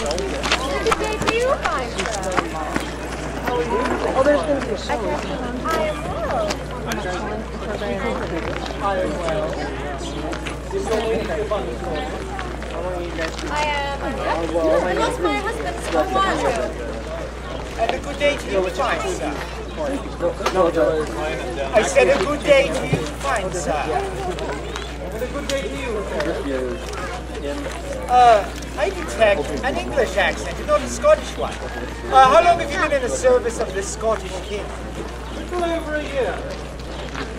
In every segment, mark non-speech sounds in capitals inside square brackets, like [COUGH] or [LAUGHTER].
Oh, there's going to be a show. I am well. I am well. I am. I lost my husband a while ago. And a good day to you, fine sir. No, no. I said a good day to you, fine sir. And a good day to you. Uh, I detect an English accent, not a Scottish one. Uh, how long have you been in the service of the Scottish king? little over a year.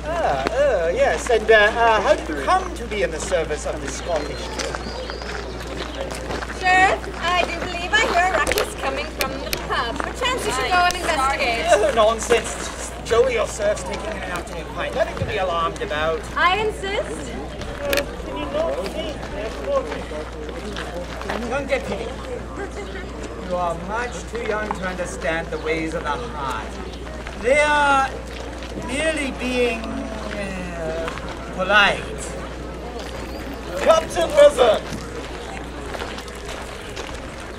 Ah, uh, yes. And uh, uh, how did you come to be in the service of the Scottish king? Sir, I do believe I hear a ruckus coming from the pub. Perchance you should go and investigate. Oh, nonsense. Just Joey yourselves taking an afternoon pint. Nothing to be alarmed about. I insist. Can you not see? Young you are much too young to understand the ways of the heart. They are merely being uh, polite. Captain Mizzen!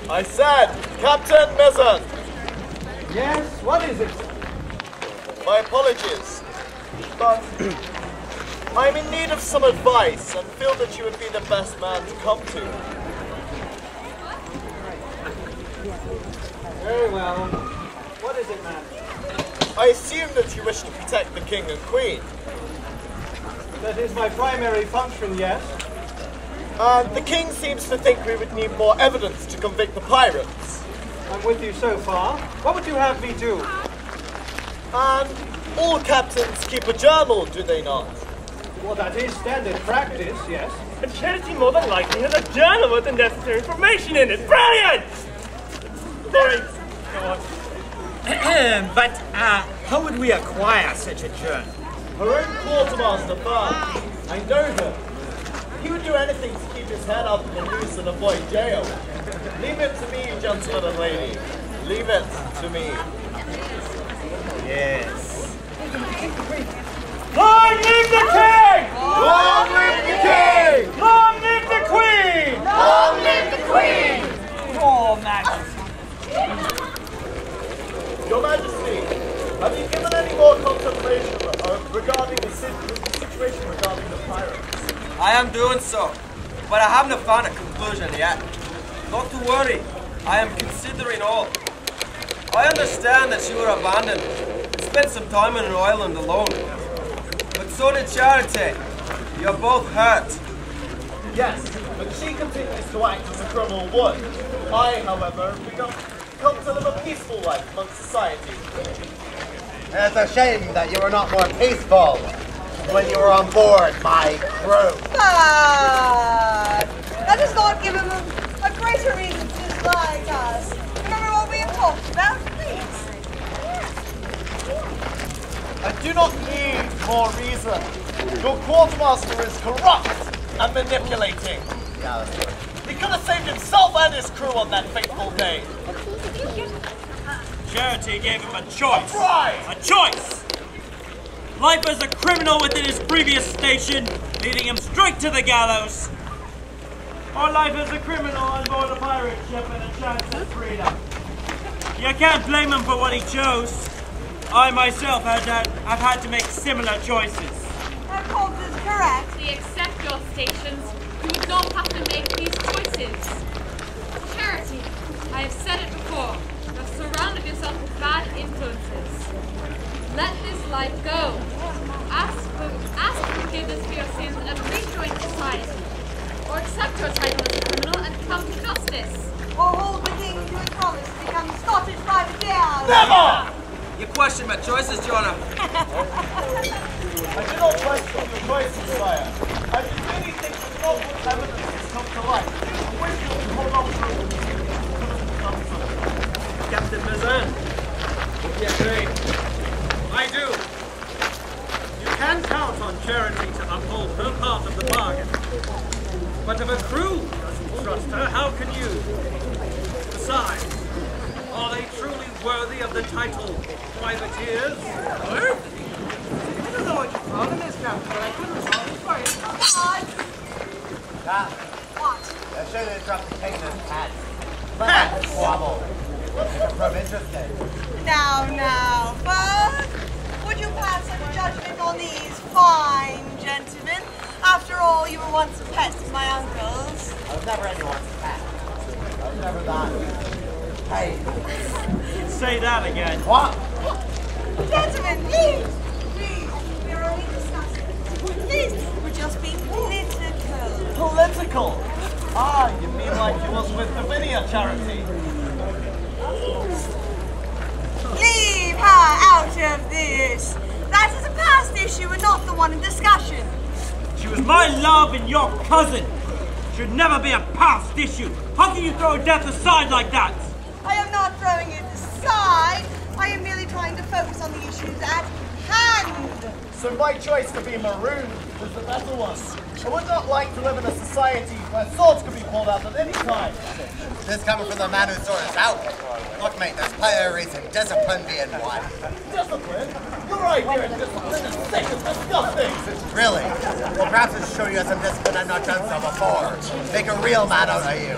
I said, Captain Mizzen! Yes, what is it? My apologies, but I'm in need of some advice and feel that you would be the best man to come to. Very well. What is it, man? I assume that you wish to protect the King and Queen, That is my primary function, yes. and the King seems to think we would need more evidence to convict the pirates. I'm with you so far. What would you have me do? And all captains keep a journal, do they not? Well, that is standard practice, yes. And Charity more than likely has a journal with the necessary information in it. Brilliant! Sorry. Go on. [CLEARS THROAT] but uh, how would we acquire such a journal? Her own quartermaster, Bard. I know her. He would do anything to keep his head up in the noose and avoid jail. Leave it to me, gentlemen and lady. Leave it to me. Yes. Long live the king! Long live the king! Long live the queen! Long live the Queen! Oh, Majesty. Your Majesty, have you given any more contemplation uh, regarding the, the situation regarding the pirates? I am doing so, but I haven't found a conclusion yet. Not to worry, I am considering all. I understand that you were abandoned and spent some time on an island alone. But so did Charity. You're both hurt. Yes, but she continues to act as a criminal would. I, however, become, come to live a peaceful life among society. It's a shame that you were not more peaceful when you were on board my crew. But that does not give him a, a greater reason to dislike us. Remember what we have talked about, please. I do not need more reason. Your quartermaster is corrupt and manipulating. Yeah. He could have saved himself and his crew on that fateful day. Charity gave him a choice. Right! A choice! Life as a criminal within his previous station, leading him straight to the gallows. Or life as a criminal on board a pirate ship and a chance at freedom. You can't blame him for what he chose. I myself had had, have had to make similar choices. That Colt is correct. We accept your stations. You would not have to make these choices. Charity, I have said it before. You have surrounded yourself with bad influences. Let this life go. Ask for ask forgiveness for your sins and rejoin society. Or accept your title as a criminal and come to justice. Or hold the king to his promise to become Scottish privateers. Never! You question my choices, Jonah. I do not question your choices, sire. I really think that not what evidence has come to light. I wish you would hold on to it until it becomes so. Captain Mazan. Yeah, great. I do. You can count on Charity to uphold her part of the bargain. But if a crew doesn't trust her, how can you? Besides, are they truly worthy of the title privateers? I don't know what your problem is, Captain, but I couldn't solve it for you. Ah, What? I should have dropped the king in his hat. What? interested. Now, now, but would you pass a judgment on these fine gentlemen? After all, you were once a pet of my uncle's. I was never anyone's pet. I was never that. Hey, Say that again. what? Gentlemen, please, please, we're only discussing. Please, we're just being political. Political? Ah, you mean like you was with the video charity? Leave her out of this. That is a past issue and not the one in discussion. She was my love and your cousin. Should never be a past issue. How can you throw death aside like that? I am throwing it aside. I am merely trying to focus on the issues at hand. So my choice to be marooned was the better one. I would not like to live in a society where swords could be pulled out at any time. This is coming from the man who sorted us out. Look, mate, there's plenty of reason. Discipline being one. Discipline? Your idea of discipline is sick and disgusting. Really? Well, perhaps I should show you some discipline I've not done so before. Make a real man out of you.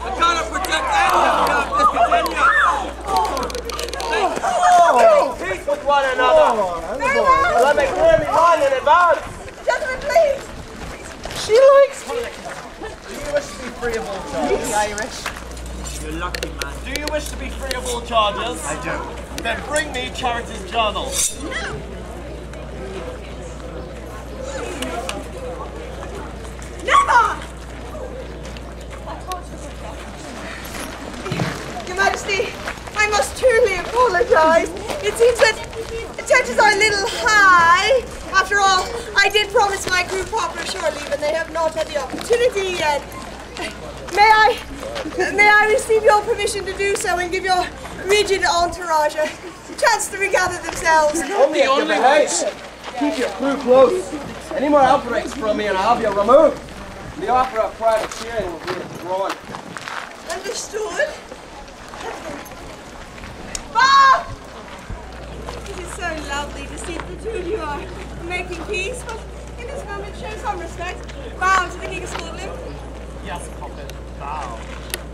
I gotta protect Edna from this Peace with one another. Very well. Let me clear me mind in advance. Gentlemen, please. She likes me. Do you wish to be free of all charges? Irish. You're lucky, man. Do you wish to be free of all charges? I do. Then bring me Charity's journal. Never! Your Majesty, I must truly apologize. It seems that the judges are a little high. After all, I did promise my crew proper shore leave and they have not had the opportunity yet. May I, may I receive your permission to do so and give your rigid entourage a chance to regather themselves? The only house. Keep your crew close. Any more outbreaks from me and I'll have you removed. The offer of private sharing will be withdrawn. Understood? Bob! It is so lovely to see the two of you are making peace, but in this moment show some respect. Bow to the King of Scotland. Matthias Koppel. Wow.